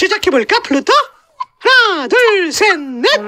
시작해볼까 플루토? 하나 둘 셋 넷